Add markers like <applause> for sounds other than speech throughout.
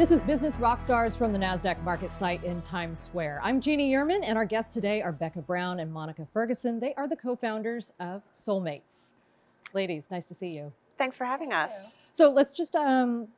This is Business Rockstars from the NASDAQ market site in Times Square. I'm Jeanne Yurman, and our guests today are Becca Brown and Monica Ferguson. They are the co founders of Solemates. Ladies, nice to see you. Thanks for having us. So let's just um,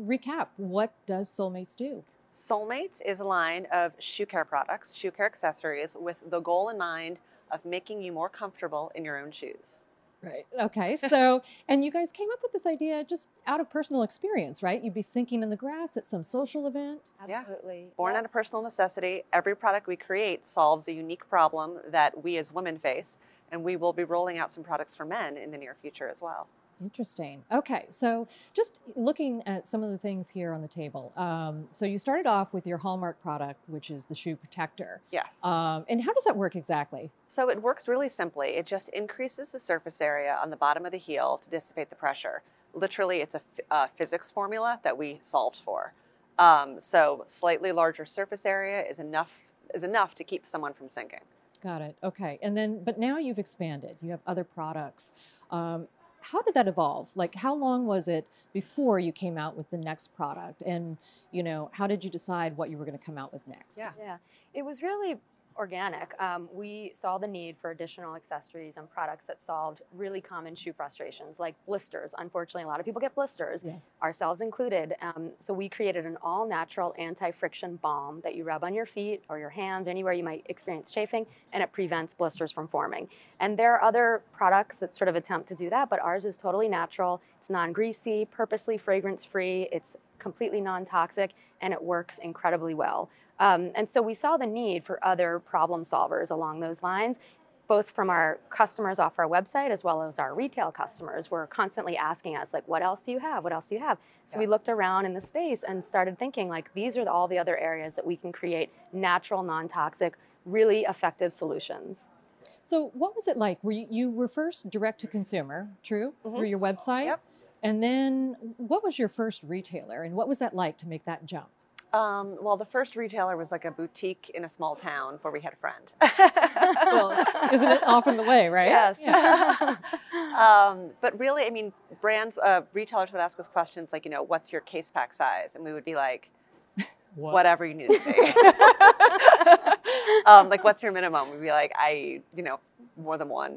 recap. What does Solemates do? Solemates is a line of shoe care products, shoe care accessories, with the goal in mind of making you more comfortable in your own shoes. Right. Okay. So, and you guys came up with this idea just out of personal experience, right? You'd be sinking in the grass at some social event. Absolutely. Yeah. Born Yep. out of personal necessity, every product we create solves a unique problem that we as women face, and we will be rolling out some products for men in the near future as well. Interesting. Okay, so just looking at some of the things here on the table. Um, so you started off with your hallmark product, which is the shoe protector. Yes. Um, and how does that work exactly? So it works really simply. It just increases the surface area on the bottom of the heel to dissipate the pressure. Literally, it's a, ph- physics formula that we solved for. Um, so slightly larger surface area is enough is enough to keep someone from sinking. Got it. Okay, and then but now you've expanded. You have other products. Um, how did that evolve? Like, how long was it before you came out with the next product? And you know, how did you decide what you were going to come out with next? Yeah. Yeah, it was really organic. Um, we saw the need for additional accessories and products that solved really common shoe frustrations, like blisters. Unfortunately, a lot of people get blisters, Yes. ourselves included. Um, so we created an all-natural anti-friction balm that you rub on your feet or your hands, anywhere you might experience chafing, and it prevents blisters from forming. And there are other products that sort of attempt to do that, but ours is totally natural. It's non-greasy, purposely fragrance-free. It's completely non-toxic, and it works incredibly well. Um, and so we saw the need for other problem solvers along those lines, both from our customers off our website as well as our retail customers were constantly asking us, like, what else do you have? What else do you have? So we looked around in the space and started thinking, like, these are all the other areas that we can create natural, non toxic, really effective solutions. So, what was it like? Were you, you were first direct to consumer, true, Mhm. through your website? Yep. And then, what was your first retailer, and what was that like to make that jump? Um, well, the first retailer was like a boutique in a small town where we had a friend. <laughs> Well, isn't it often the way, right? Yes. Yeah. <laughs> um, but really, I mean, brands, uh, retailers would ask us questions like, you know, what's your case pack size? And we would be like, <laughs> What? whatever you need to be. um, like, what's your minimum? We'd be like, I, you know, more than one.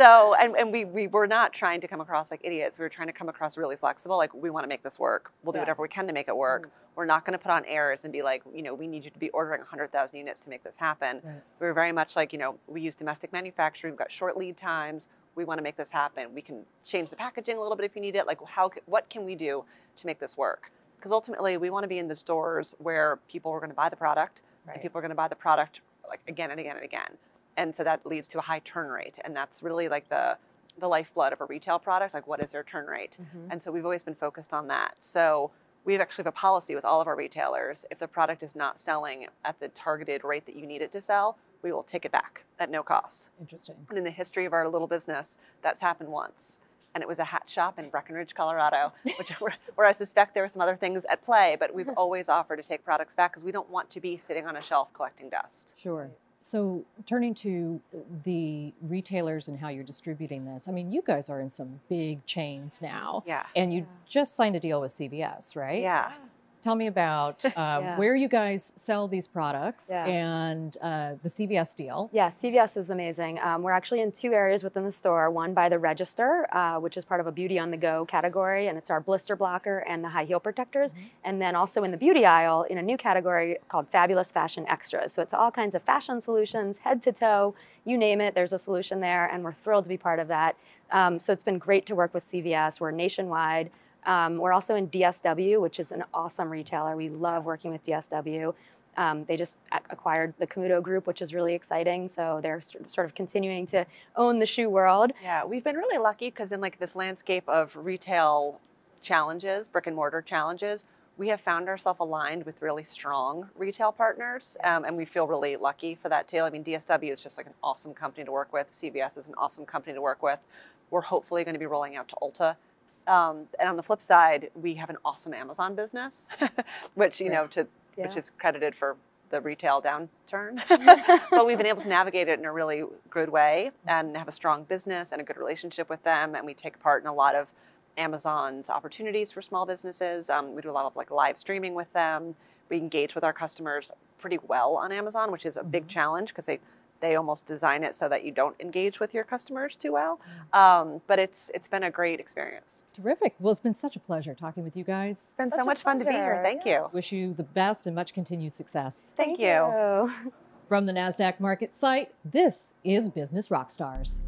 So, and, and we, we were not trying to come across like idiots. We were trying to come across really flexible. Like, we want to make this work. We'll do Yeah. whatever we can to make it work. Mm-hmm. We're not going to put on airs and be like, you know, we need you to be ordering 100,000 units to make this happen. Right. We were very much like, you know, we use domestic manufacturing. We've got short lead times. We want to make this happen. We can change the packaging a little bit if you need it. Like, how, what can we do to make this work? Because ultimately, we want to be in the stores where people are going to buy the product, and people are going to buy the product like again and again and again. And so that leads to a high turn rate, and that's really like the the lifeblood of a retail product. Like, what is their turn rate? Mhm. And so we've always been focused on that. So we have actually have a policy with all of our retailers. If the product is not selling at the targeted rate that you need it to sell, we will take it back at no cost. Interesting. And in the history of our little business, that's happened once. And it was a hat shop in Breckenridge, Colorado, <laughs> which where, where I suspect there were some other things at play, but we've <laughs> always offered to take products back because we don't want to be sitting on a shelf collecting dust. Sure. So, turning to the retailers and how you're distributing this, I mean, you guys are in some big chains now, Yeah. and you Yeah. just signed a deal with CVS, right? Yeah. Tell me about <laughs> uh, Yeah. where you guys sell these products Yeah. and uh, the CVS deal. Yeah, CVS is amazing. Um, we're actually in two areas within the store. One by the register, uh, which is part of a beauty on the go category, and it's our blister blocker and the high heel protectors. And then also in the beauty aisle, in a new category called Fabulous Fashion Extras. So it's all kinds of fashion solutions, head to toe, you name it, there's a solution there, and we're thrilled to be part of that. Um, so it's been great to work with CVS. We're nationwide. Um, we're also in DSW, which is an awesome retailer. We love working with DSW. Um, they just acquired the Camuto Group, which is really exciting. So they're sort of- continuing to own the shoe world. Yeah, we've been really lucky because in like this landscape of retail challenges, brick and mortar challenges, we have found ourselves aligned with really strong retail partners, um, and we feel really lucky for that too. I mean, DSW is just like an awesome company to work with. CVS is an awesome company to work with. We're hopefully going to be rolling out to Ulta. Um, and on the flip side, we have an awesome Amazon business, <laughs> which you know to which is credited for the retail downturn. <laughs> <laughs> but we've been able to navigate it in a really good way and have a strong business and a good relationship with them. And we take part in a lot of Amazon's opportunities for small businesses. Um, we do a lot of like live streaming with them. We engage with our customers pretty well on Amazon, which is a big Mhm. challenge because they they almost design it so that you don't engage with your customers too well. Mm. Um, but it's it's been a great experience. Terrific. Well, it's been such a pleasure talking with you guys. It's been Such so much fun to be here. pleasure. Thank you. Wish you the best and much continued success. Thank you. From the NASDAQ market site, this is Business Rockstars.